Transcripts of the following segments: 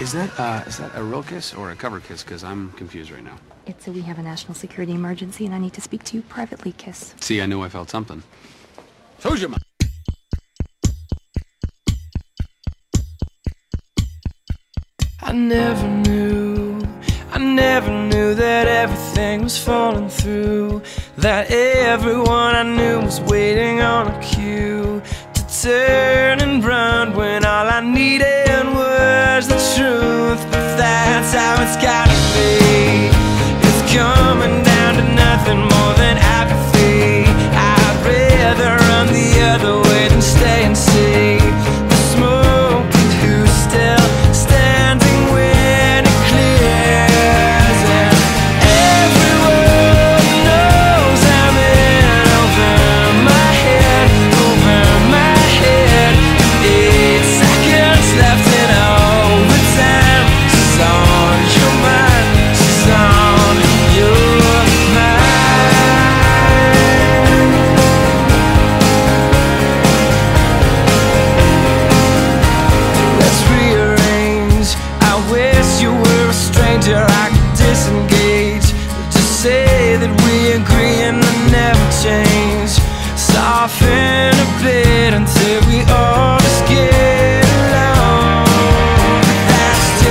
Is that, uh, is that a real kiss or a cover kiss? Because I'm confused right now. It's a we have a national security emergency and I need to speak to you privately kiss. See, I knew I felt something. Told you, ma- I never knew, I never knew that everything was falling through. That everyone I knew was waiting on a cue to turn and run when all I needed was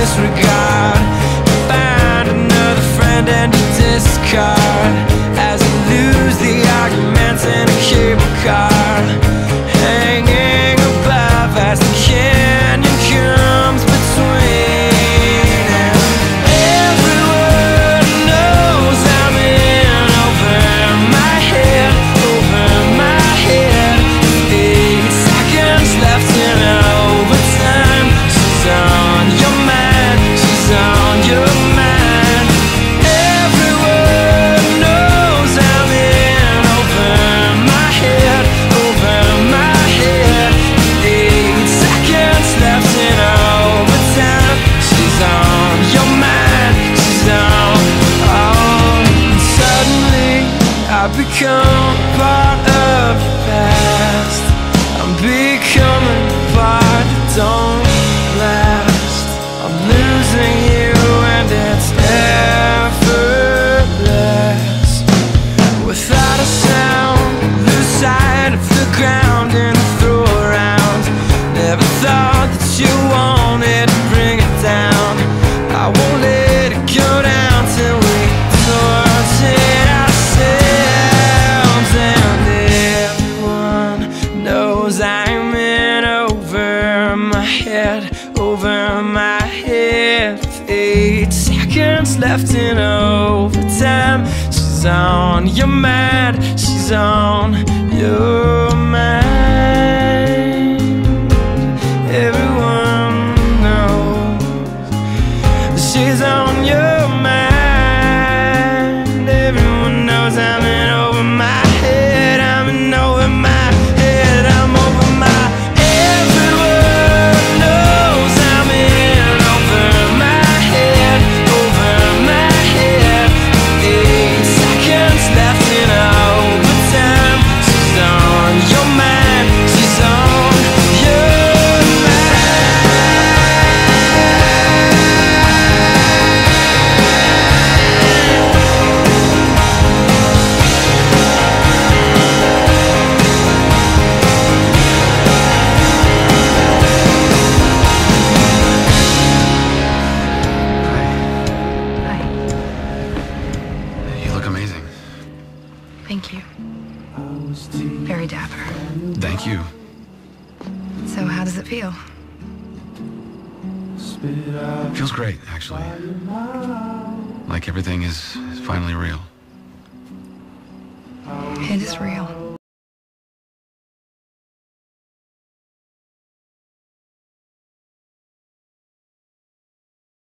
Disregard. Find another friend and you discard. Part of past. I'm becoming part that don't last. I'm losing you and it's. Without a sound, lose sight of the ground my head, over my head. Eight seconds left in overtime. She's on your mind, she's on your mind. Thank you. Very dapper. Thank you. So how does it feel? Feels great, actually. Like everything is, is finally real. It is real.